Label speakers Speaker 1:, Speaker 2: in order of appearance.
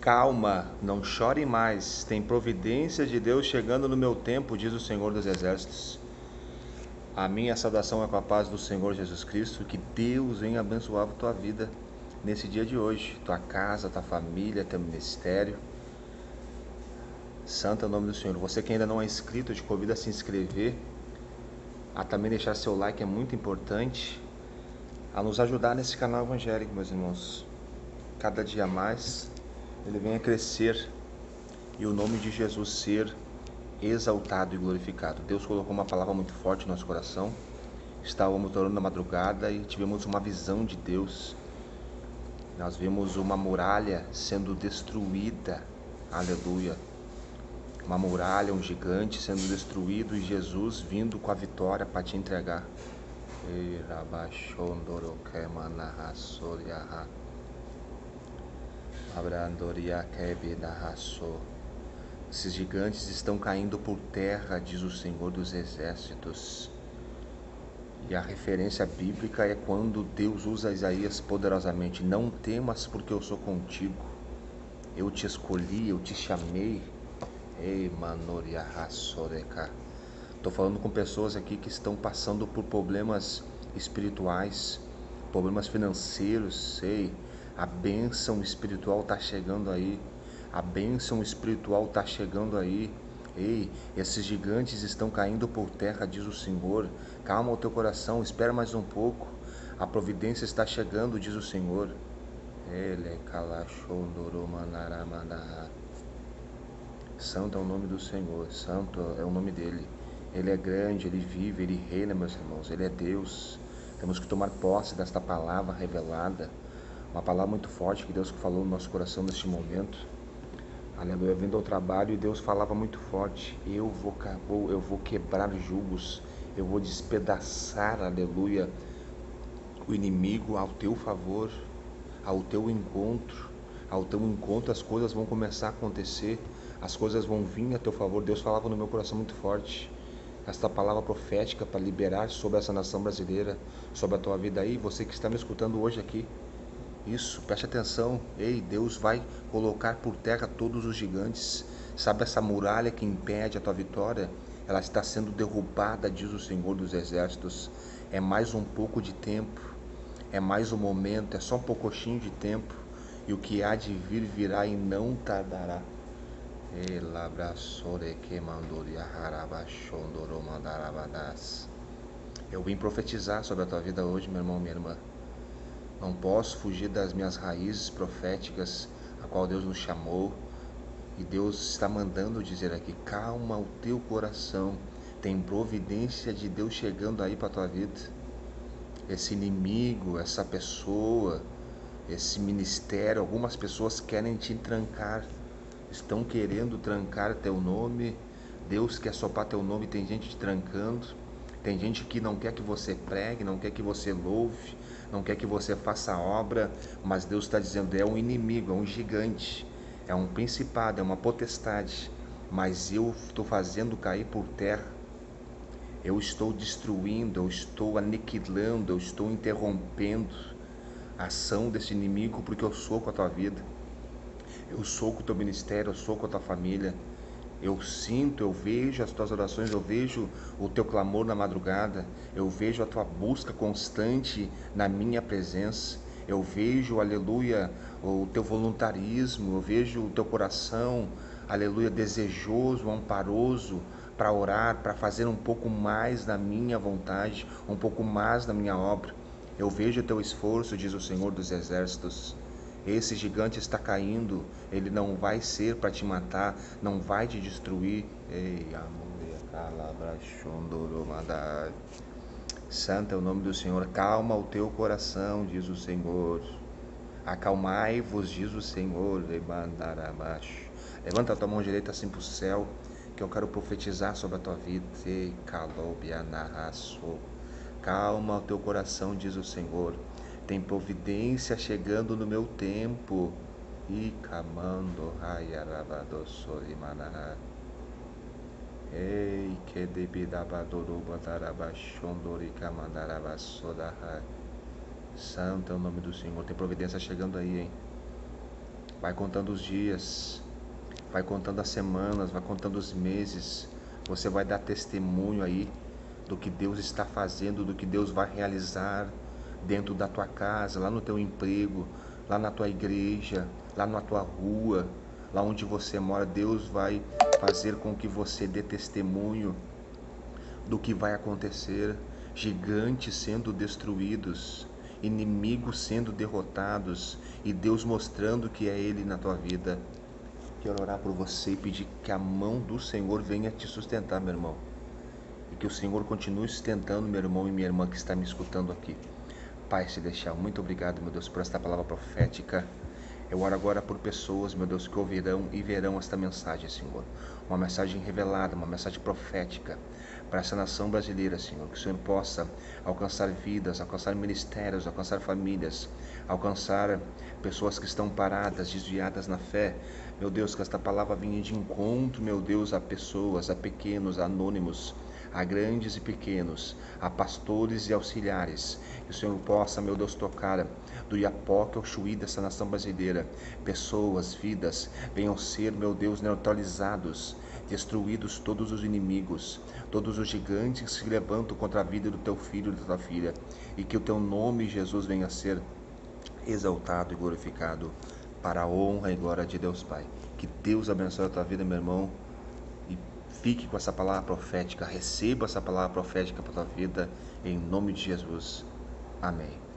Speaker 1: Calma, não chore mais, tem providência de Deus chegando no meu tempo, diz o Senhor dos Exércitos. A minha saudação é com a paz do Senhor Jesus Cristo, que Deus venha abençoar a tua vida nesse dia de hoje, tua casa, tua família, teu ministério. Santo é o nome do Senhor. Você que ainda não é inscrito, te convido a se inscrever, a também deixar seu like, é muito importante, a nos ajudar nesse canal evangélico, meus irmãos. Cada dia mais ele venha crescer e o nome de Jesus ser exaltado e glorificado. Deus colocou uma palavra muito forte no nosso coração. Estávamos orando na madrugada e tivemos uma visão de Deus. Nós vimos uma muralha sendo destruída. Aleluia. Uma muralha, um gigante sendo destruído e Jesus vindo com a vitória para te entregar. Ei, esses gigantes estão caindo por terra, diz o Senhor dos Exércitos. E a referência bíblica é quando Deus usa Isaías poderosamente: Não temas, porque eu sou contigo. Eu te escolhi, eu te chamei. Ei, Manoria Hassoreka. Estou falando com pessoas aqui que estão passando por problemas espirituais, problemas financeiros, sei a bênção espiritual está chegando aí. A bênção espiritual está chegando aí. Ei, esses gigantes estão caindo por terra, diz o Senhor. Calma o teu coração, espera mais um pouco. A providência está chegando, diz o Senhor. Ele Santo é o nome do Senhor, santo é o nome dele. Ele é grande, ele vive, ele reina, meus irmãos, ele é Deus. Temos que tomar posse desta palavra revelada. Uma palavra muito forte que Deus falou no nosso coração neste momento. Aleluia. Vindo ao trabalho e Deus falava muito forte: Eu vou, eu vou quebrar julgos, eu vou despedaçar, aleluia, o inimigo ao teu favor, ao teu encontro. Ao teu encontro as coisas vão começar a acontecer, as coisas vão vir a teu favor. Deus falava no meu coração muito forte esta palavra profética para liberar sobre essa nação brasileira, sobre a tua vida aí, você que está me escutando hoje aqui. Isso, preste atenção. Ei, Deus vai colocar por terra todos os gigantes. Sabe essa muralha que impede a tua vitória? Ela está sendo derrubada, diz o Senhor dos Exércitos. É mais um pouco de tempo, é mais um momento, é só um pouco de tempo. E o que há de vir virá e não tardará. Eu vim profetizar sobre a tua vida hoje, meu irmão, minha irmã. Não posso fugir das minhas raízes proféticas, a qual Deus nos chamou. E Deus está mandando dizer aqui: calma o teu coração. Tem providência de Deus chegando aí para tua vida. Esse inimigo, essa pessoa, esse ministério, algumas pessoas querem te trancar, estão querendo trancar teu nome. Deus quer sopar teu nome, tem gente te trancando, tem gente que não quer que você pregue, não quer que você louve, não quer que você faça a obra, mas Deus está dizendo: é um inimigo, é um gigante, é um principado, é uma potestade, mas eu estou fazendo cair por terra. Eu estou destruindo, eu estou aniquilando, eu estou interrompendo a ação desse inimigo porque eu sou com a tua vida. Eu sou com o teu ministério, eu sou com a tua família, eu sinto, eu vejo as tuas orações, eu vejo o teu clamor na madrugada, eu vejo a tua busca constante na minha presença. Eu vejo, aleluia, o teu voluntarismo, eu vejo o teu coração, aleluia, desejoso, amparoso para orar, para fazer um pouco mais da minha vontade, um pouco mais da minha obra. Eu vejo o teu esforço, diz o Senhor dos Exércitos. Esse gigante está caindo, ele não vai ser para te matar, não vai te destruir. Ei, Santo é o nome do Senhor, calma o teu coração, diz o Senhor. Acalmai-vos, diz o Senhor. Levanta a tua mão direita assim para o céu, que eu quero profetizar sobre a tua vida. Calma o teu coração, diz o Senhor tem providência chegando no meu tempo. E camando raiaravadossori manará. Ei, que debidabadorobatarabachondori camandarabassodará. Santo é o nome do Senhor. Tem providência chegando aí, hein? Vai contando os dias, vai contando as semanas, vai contando os meses. Você vai dar testemunho aí do que Deus está fazendo, do que Deus vai realizar dentro da tua casa, lá no teu emprego, lá na tua igreja, lá na tua rua, lá onde você mora. Deus vai fazer com que você dê testemunho do que vai acontecer, gigantes sendo destruídos, inimigos sendo derrotados e Deus mostrando que é Ele na tua vida. Quero orar por você e pedir que a mão do Senhor venha te sustentar, meu irmão. E que o Senhor continue sustentando meu irmão e minha irmã que está me escutando aqui. Pai Celestial, muito obrigado, meu Deus, por esta palavra profética. Eu oro agora por pessoas, meu Deus, que ouvirão e verão esta mensagem, Senhor. Uma mensagem revelada, uma mensagem profética para essa nação brasileira, Senhor. Que o Senhor possa alcançar vidas, alcançar ministérios, alcançar famílias, alcançar pessoas que estão paradas, desviadas na fé. Meu Deus, que esta palavra venha de encontro, meu Deus, a pessoas, a pequenos, a anônimos a grandes e pequenos, a pastores e auxiliares. Que o Senhor possa, meu Deus, tocar do Iapoque ao Chuí dessa nação brasileira. Pessoas, vidas, venham ser, meu Deus, neutralizados, destruídos todos os inimigos, todos os gigantes que se levantam contra a vida do teu filho e da tua filha. E que o teu nome, Jesus, venha a ser exaltado e glorificado para a honra e glória de Deus Pai. Que Deus abençoe a tua vida, meu irmão. Fique com essa palavra profética, receba essa palavra profética para a tua vida, em nome de Jesus. Amém.